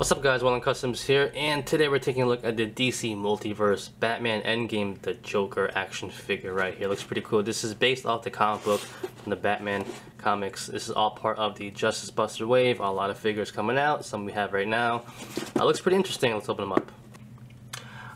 What's up guys, Wylun Customs here, and today we're taking a look at the DC Multiverse Batman Endgame The Joker action figure right here. Looks pretty cool. This is based off the comic book from the Batman comics. This is all part of the Justice Buster wave. A lot of figures coming out, some we have right now. Uh, looks pretty interesting. Let's open them up.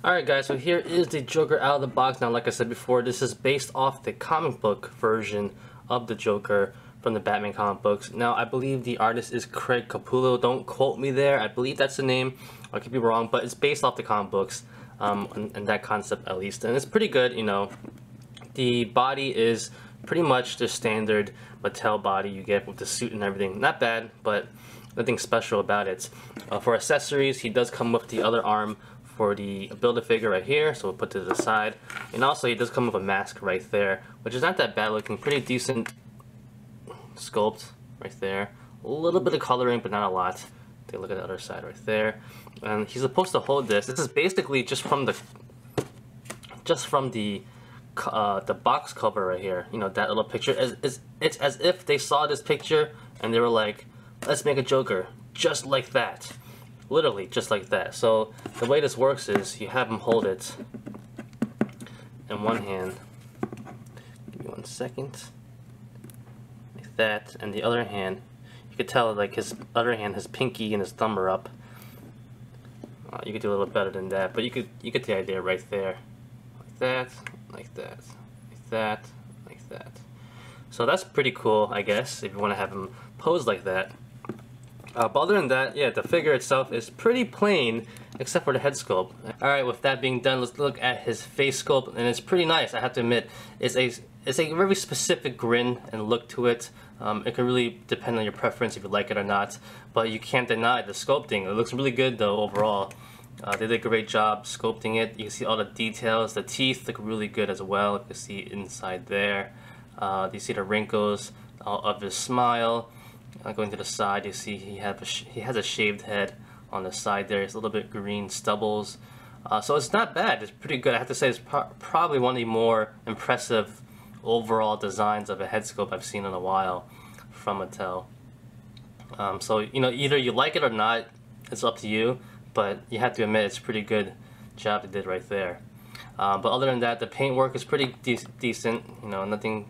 Alright guys, so here is the Joker out of the box. Now like I said before, this is based off the comic book version of the Joker from the Batman comic books. Now, I believe the artist is Craig Capullo. Don't quote me there. I believe that's the name. I could be wrong, but it's based off the comic books um, and, and that concept at least. And it's pretty good, you know. The body is pretty much the standard Mattel body you get with the suit and everything. Not bad, but nothing special about it. Uh, for accessories, he does come with the other arm for the Build-A-Figure right here, so we'll put to the side. And also, he does come with a mask right there, which is not that bad looking, pretty decent sculpt right there. A little bit of coloring, but not a lot. Take a look at the other side right there. And he's supposed to hold this. This is basically just from the just from the uh, the box cover right here. You know that little picture. It's, it's, it's as if they saw this picture and they were like, "Let's make a Joker just like that." Literally, just like that. So the way this works is you have him hold it in one hand. Give me one second that, and the other hand, you could tell like his other hand, his pinky and his thumb are up. Uh, you could do a little better than that, but you could you get the idea right there, like that, like that, like that, like that. So that's pretty cool, I guess, if you want to have him pose like that. Uh, but other than that, yeah, the figure itself is pretty plain, except for the head sculpt. Alright, with that being done, let's look at his face sculpt, and it's pretty nice, I have to admit. It's a, it's a very specific grin and look to it. Um, it can really depend on your preference if you like it or not, but you can't deny the sculpting. It looks really good though overall. Uh, they did a great job sculpting it. You can see all the details. The teeth look really good as well. You can see inside there. Uh, you see the wrinkles of his smile. Uh, going to the side, you see he, have a he has a shaved head on the side there. It's a little bit green stubbles. Uh, so it's not bad. It's pretty good. I have to say it's pro probably one of the more impressive overall designs of a head sculpt I've seen in a while from Mattel. Um, so, you know, either you like it or not, it's up to you, but you have to admit it's a pretty good job they did right there. Um, but other than that, the paint work is pretty de decent, you know, nothing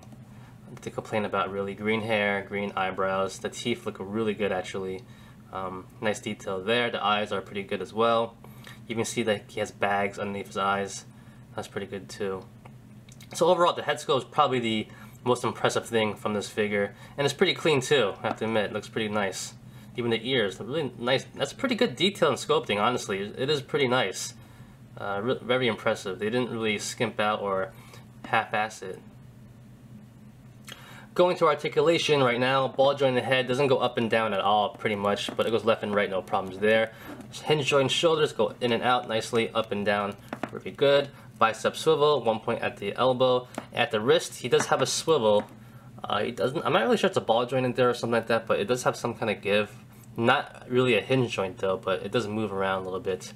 to complain about really. Green hair, green eyebrows, the teeth look really good actually. Um, nice detail there, the eyes are pretty good as well. You can see that he has bags underneath his eyes, that's pretty good too. So overall, the head sculpt is probably the most impressive thing from this figure. And it's pretty clean too, I have to admit. It looks pretty nice. Even the ears, really nice. That's pretty good detail and sculpting, honestly. It is pretty nice. Uh, very impressive. They didn't really skimp out or half-ass it. Going to articulation right now, ball joint in the head doesn't go up and down at all, pretty much, but it goes left and right, no problems there. Hinge joint shoulders go in and out nicely, up and down, pretty good bicep swivel, one point at the elbow. At the wrist, he does have a swivel. Uh, he doesn't. I'm not really sure it's a ball joint in there or something like that, but it does have some kind of give. Not really a hinge joint though, but it does move around a little bit.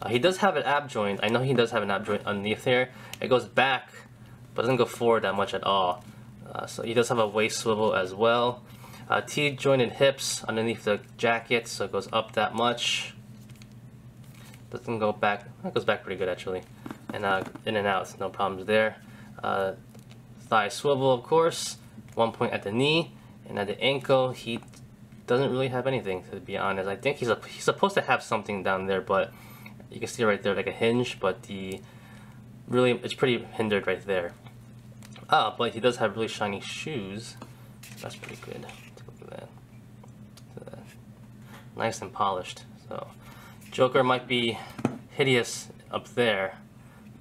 Uh, he does have an ab joint. I know he does have an ab joint underneath here. It goes back, but doesn't go forward that much at all. Uh, so he does have a waist swivel as well. Uh, T-jointed hips underneath the jacket, so it goes up that much. Doesn't go back. It goes back pretty good actually and uh, in and out, no problems there. Uh, thigh swivel, of course, one point at the knee, and at the ankle, he doesn't really have anything, to be honest. I think he's, a, he's supposed to have something down there, but you can see right there, like a hinge, but the really, it's pretty hindered right there. Ah, but he does have really shiny shoes. That's pretty good. Look at that. Look at that. Nice and polished. So, Joker might be hideous up there,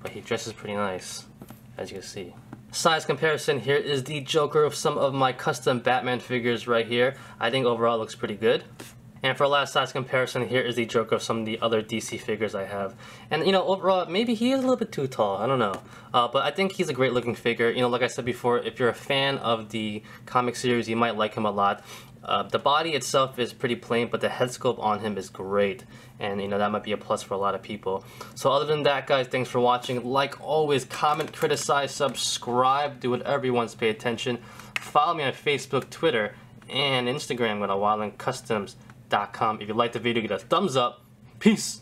but he dresses pretty nice, as you can see. Size comparison, here is the Joker of some of my custom Batman figures right here. I think overall looks pretty good. And for a last size comparison, here is the Joker of some of the other DC figures I have. And, you know, overall, maybe he is a little bit too tall. I don't know. Uh, but I think he's a great looking figure. You know, like I said before, if you're a fan of the comic series, you might like him a lot. Uh, the body itself is pretty plain, but the head sculpt on him is great. And, you know, that might be a plus for a lot of people. So other than that, guys, thanks for watching. Like always, comment, criticize, subscribe, do whatever you want to pay attention. Follow me on Facebook, Twitter, and Instagram with a Wylun Customs If you like the video, give it a thumbs up. Peace.